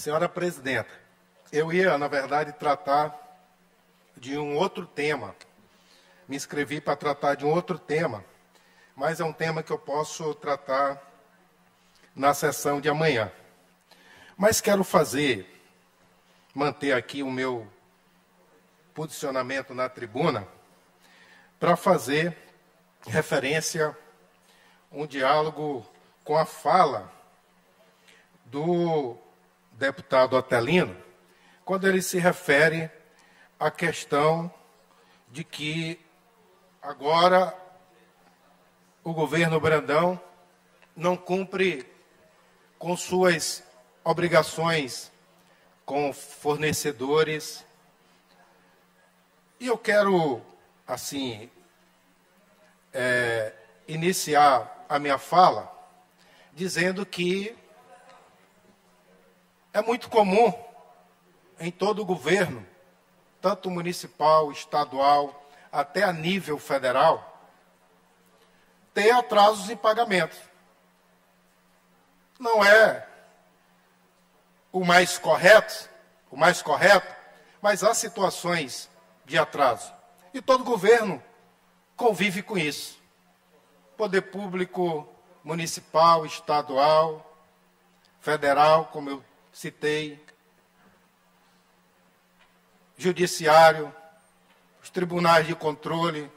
Senhora presidenta, eu ia, na verdade, tratar de um outro tema. Me inscrevi para tratar de um outro tema, mas é um tema que eu posso tratar na sessão de amanhã. Mas quero fazer, manter aqui o meu posicionamento na tribuna, para fazer referência um diálogo com a fala do deputado Atelino, quando ele se refere à questão de que agora o governo Brandão não cumpre com suas obrigações com fornecedores. E eu quero, assim, é, iniciar a minha fala dizendo que é muito comum em todo o governo, tanto municipal, estadual, até a nível federal, ter atrasos em pagamentos. Não é o mais correto, o mais correto, mas há situações de atraso. E todo governo convive com isso. Poder público municipal, estadual, federal, como eu citei, judiciário, os tribunais de controle,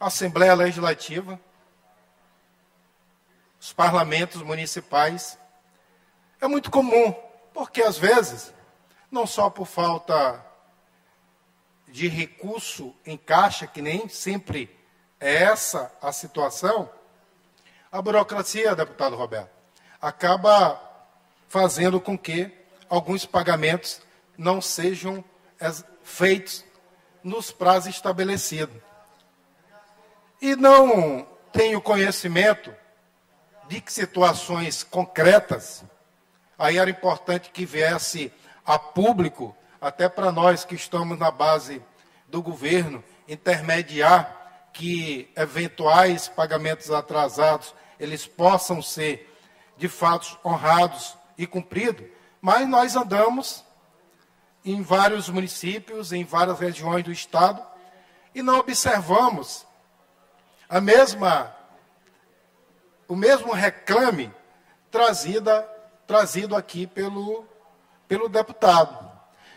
a Assembleia Legislativa, os parlamentos municipais. É muito comum, porque às vezes, não só por falta de recurso em caixa, que nem sempre é essa a situação, a burocracia, deputado Roberto, acaba fazendo com que alguns pagamentos não sejam feitos nos prazos estabelecidos. E não tenho conhecimento de que situações concretas, aí era importante que viesse a público, até para nós que estamos na base do governo, intermediar que eventuais pagamentos atrasados eles possam ser de fato honrados e cumprido, mas nós andamos em vários municípios, em várias regiões do estado, e não observamos a mesma o mesmo reclame trazida, trazido aqui pelo, pelo deputado.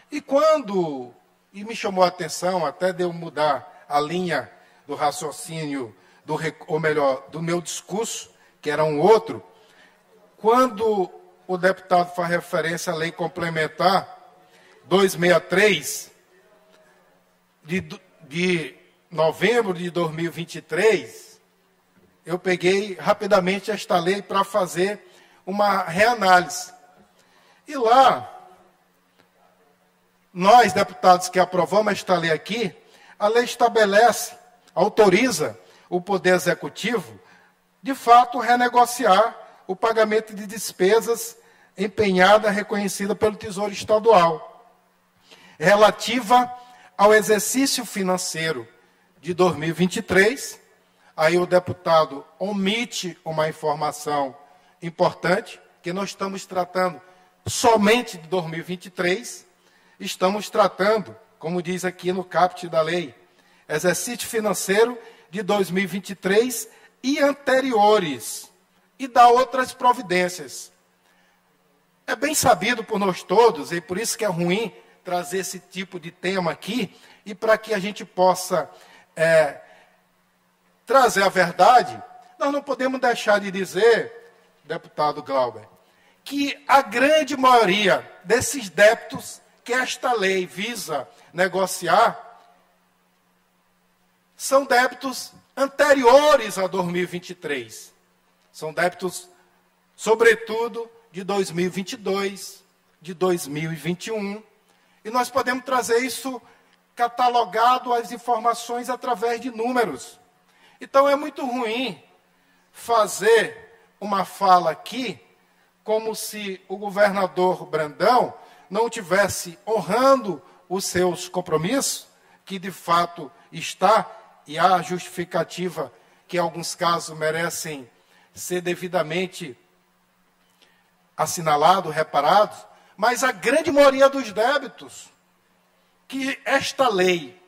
E quando, e me chamou a atenção, até de eu mudar a linha do raciocínio, do, ou melhor, do meu discurso, que era um outro, quando o deputado faz referência à lei complementar 263, de, de novembro de 2023, eu peguei rapidamente esta lei para fazer uma reanálise. E lá, nós, deputados que aprovamos esta lei aqui, a lei estabelece, autoriza o Poder Executivo, de fato, renegociar o pagamento de despesas empenhada reconhecida pelo Tesouro Estadual, relativa ao exercício financeiro de 2023. Aí o deputado omite uma informação importante, que nós estamos tratando somente de 2023, estamos tratando, como diz aqui no caput da lei, exercício financeiro de 2023 e anteriores e dá outras providências. É bem sabido por nós todos, e por isso que é ruim trazer esse tipo de tema aqui, e para que a gente possa é, trazer a verdade, nós não podemos deixar de dizer, deputado Glauber, que a grande maioria desses débitos que esta lei visa negociar são débitos anteriores a 2023. São débitos, sobretudo, de 2022, de 2021. E nós podemos trazer isso catalogado as informações através de números. Então é muito ruim fazer uma fala aqui como se o governador Brandão não tivesse honrando os seus compromissos, que de fato está, e há justificativa que em alguns casos merecem ser devidamente assinalado, reparado, Mas a grande maioria dos débitos que esta lei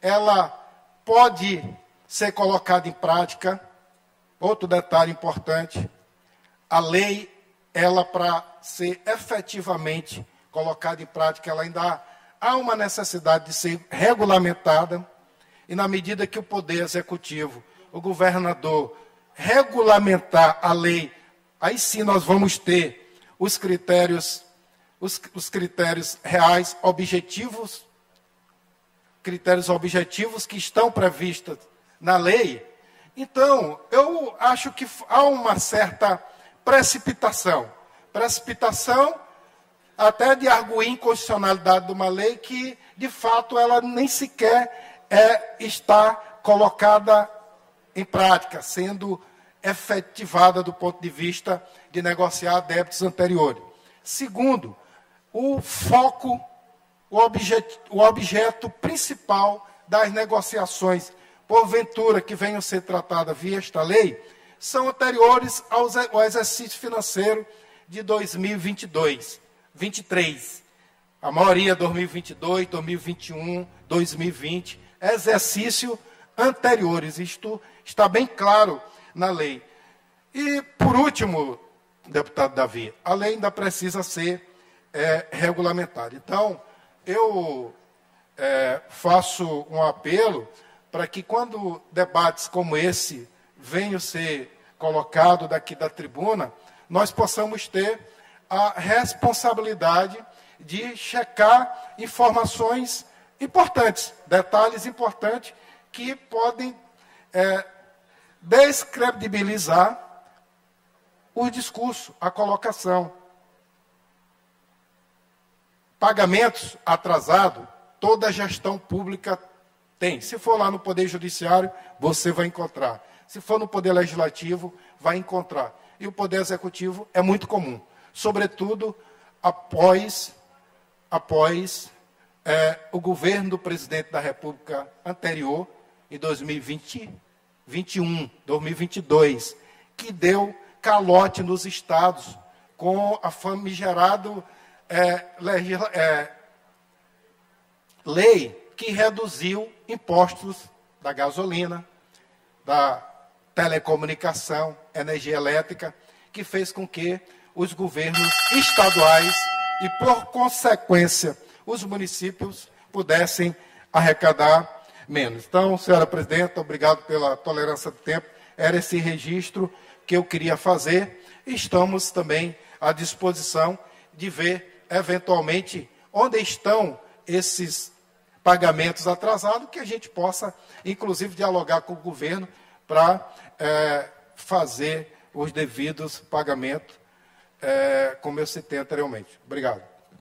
ela pode ser colocada em prática. Outro detalhe importante, a lei ela para ser efetivamente colocada em prática, ela ainda há uma necessidade de ser regulamentada, e na medida que o poder executivo, o governador, regulamentar a lei, aí sim nós vamos ter os critérios, os, os critérios reais, objetivos, critérios objetivos que estão previstos na lei. Então, eu acho que há uma certa precipitação. Precipitação até de arguir inconstitucionalidade de uma lei que, de fato, ela nem sequer é, está colocada em prática, sendo efetivada do ponto de vista de negociar débitos anteriores. Segundo, o foco, o objeto, o objeto principal das negociações, porventura que venham a ser tratadas via esta lei, são anteriores ao exercício financeiro de 2022, 23. A maioria 2022, 2021, 2020, exercício anteriores. Isto está bem claro na lei. E, por último, deputado Davi, a lei ainda precisa ser é, regulamentada. Então, eu é, faço um apelo para que, quando debates como esse venham ser colocados daqui da tribuna, nós possamos ter a responsabilidade de checar informações importantes, detalhes importantes que podem é, descredibilizar o discurso, a colocação. Pagamentos atrasados, toda gestão pública tem. Se for lá no Poder Judiciário, você vai encontrar. Se for no Poder Legislativo, vai encontrar. E o Poder Executivo é muito comum, sobretudo após, após é, o governo do presidente da República anterior, em 2020, 21, 2022, que deu calote nos estados com a famigerado é, é, lei que reduziu impostos da gasolina, da telecomunicação, energia elétrica, que fez com que os governos estaduais e, por consequência, os municípios pudessem arrecadar menos. Então, senhora presidenta, obrigado pela tolerância do tempo. Era esse registro que eu queria fazer. Estamos também à disposição de ver, eventualmente, onde estão esses pagamentos atrasados, que a gente possa, inclusive, dialogar com o governo para é, fazer os devidos pagamentos, é, como eu citei anteriormente. Obrigado.